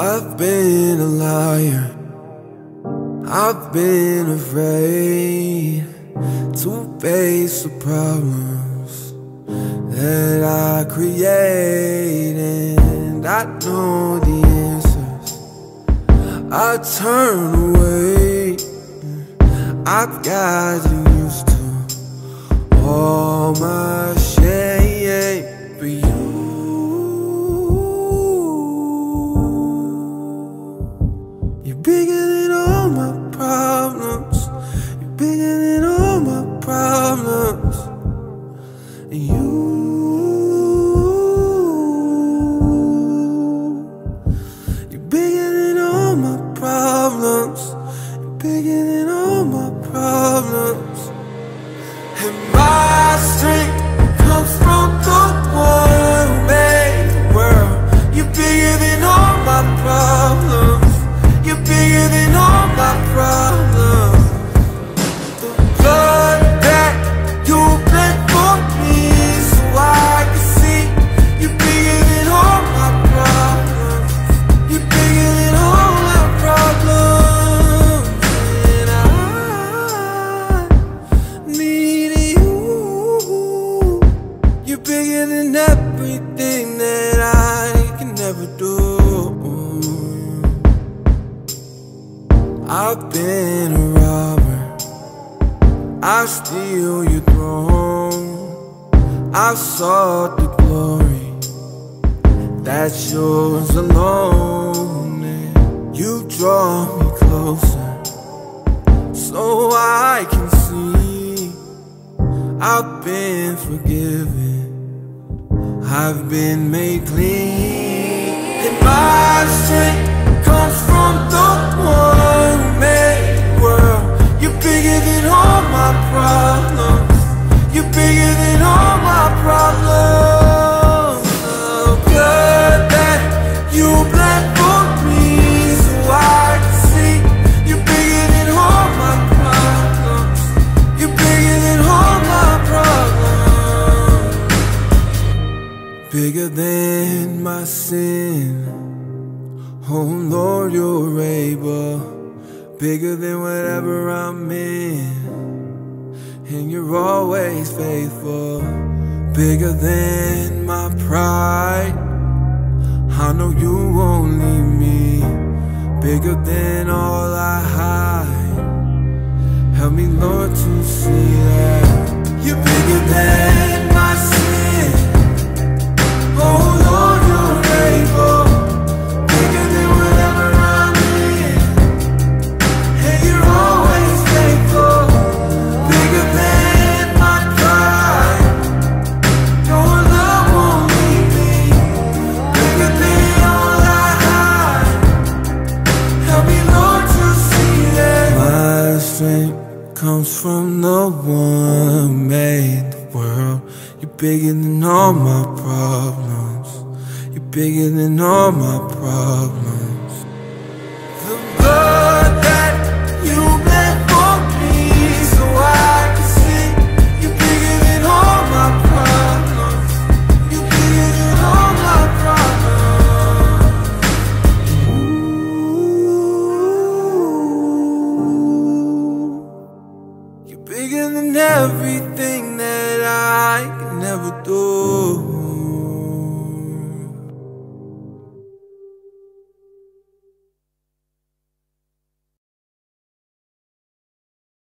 I've been a liar. I've been afraid to face the problems that I create, and I know the answers. I turn away. I've gotten used to all my my problems. I've been a robber. I steal your throne. I sought the glory that's yours alone. And you draw me closer so I can see I've been forgiven. I've been made clean. And my strength sin. Oh Lord, you're able. Bigger than whatever I'm in. And you're always faithful. Bigger than my pride. I know you won't leave me. Bigger than all I hide. Help me, Lord, to see that comes from the one who made the world. You're bigger than all my problems. You're bigger than all my problems. Bigger than everything that I can ever do.